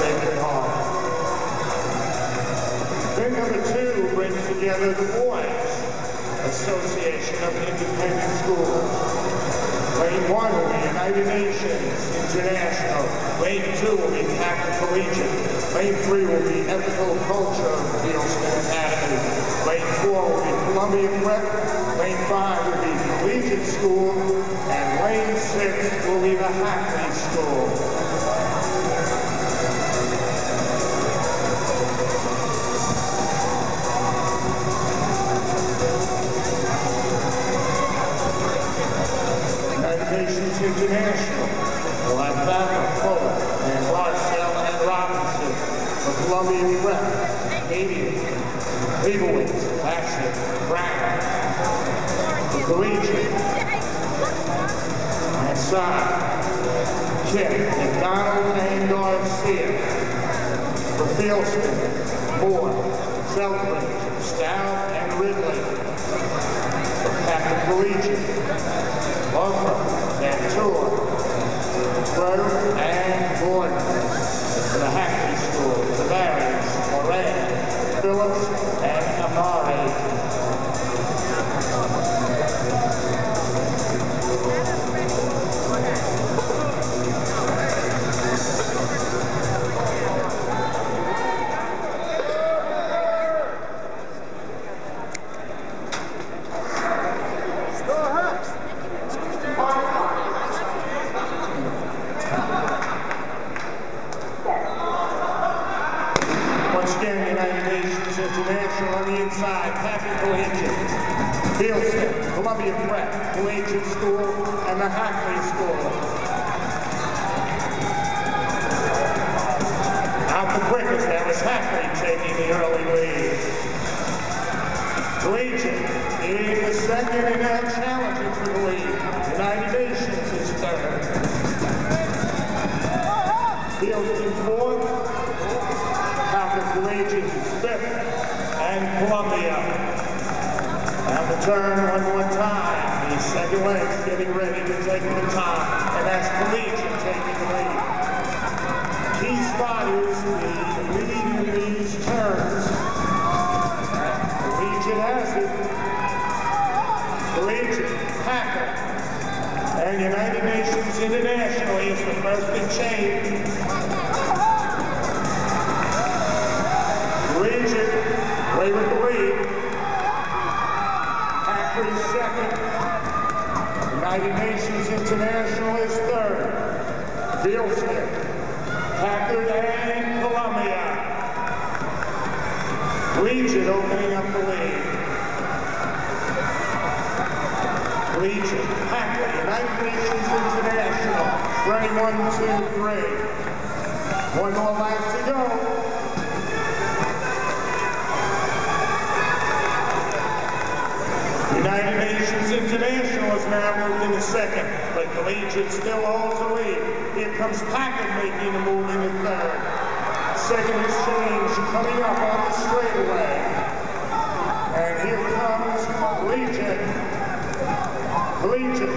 Sacred Heart. Then number two brings together the Boys Association of Independent Schools. Lane one will be United Nations International. Lane two will be Packer Collegiate. Lane three will be Ethical Culture Fieldston Academy. Lane four will be Columbia Prep. Lane five will be Collegiate School. And lane six will be the Hackley School. For Collegiate, and Side, Kim, McDonald, and Garcia, for Fieldston, Moore, Selfridge, Stout, and Ridley, Fieldston, Columbia Prep, Collegiate School, and the Hackley School. Out the quickest, that was Hackley taking the early lead. Collegiate in the second and now challenging for the lead. United Nations is third. Fieldston fourth. Packer Collegiate is fifth, and Columbia. Now the turn one more time. The second leg's getting ready to take the time, and that's Collegiate taking the lead. Key spot is the lead in these turns. Collegiate has it. Collegiate, Packer, and United Nations International is the first in chain. Collegiate, way is second. United Nations International is third. Fieldston, Packer, and Columbia. Collegiate opening up the lead. Collegiate, Packer, United Nations International. Running one, two, three. One more lap to go. United Nations International is now moved into second, but Collegiate still holds the lead. Here comes Packer making a move into third. Second is changed coming up on the straightaway. And here comes Collegiate. Collegiate.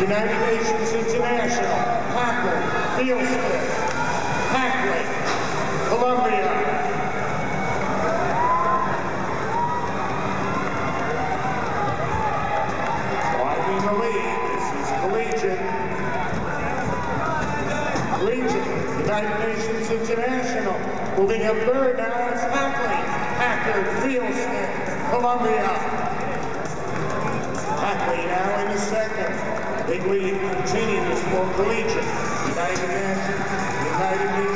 United Nations International. Packer. Fieldston. Hackley. Columbia. United Nations International. Moving up third now is Hackley. Packer, Fieldston, Columbia. Hackley now in the second. Big lead continues for Collegiate. United Nations, United Nations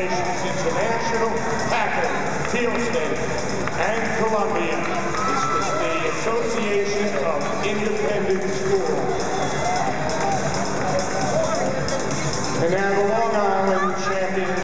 Nations International, Patrick Fieldston, and Columbia. Was the Association of Independent Schools.